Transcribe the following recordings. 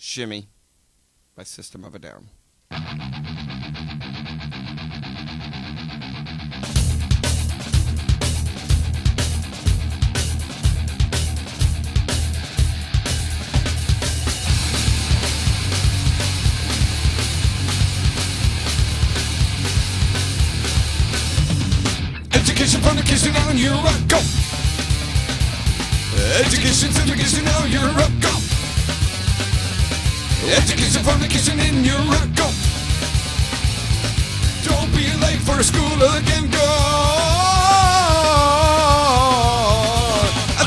Shimmy by System of a Down. Education from the kitchen on your rock, go! Education from the kitchen on your rock, go! Education from the kitchen in your rock, go! Don't be late for school again, go! A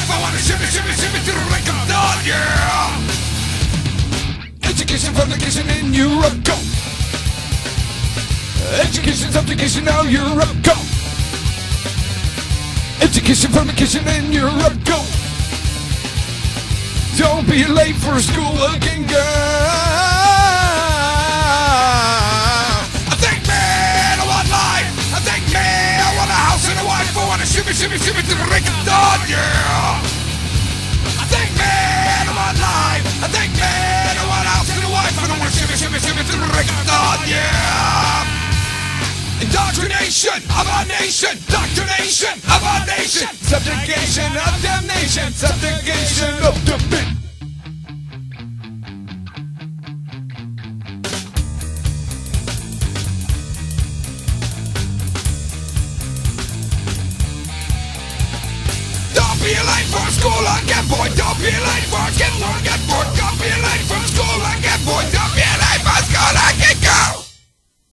and a shimmy, shimmy, shimmy to the break of yeah! Education from the kitchen in your rock, go! Education's application, now you're up, go! Education from the kitchen and you're up, go! Don't be late for school again, girl! I think, man, I want life! I think, man, I want a house and a wife! I want to shimmy, shimmy, shimmy to the of dawn, yeah! I think, man, I want life! I think, man, I want a house and a wife! I want to the of dawn, yeah! Indoctrination of our nation, doctrination of our nation, subjugation of damnation, subjugation of dominion. School again, again, boy.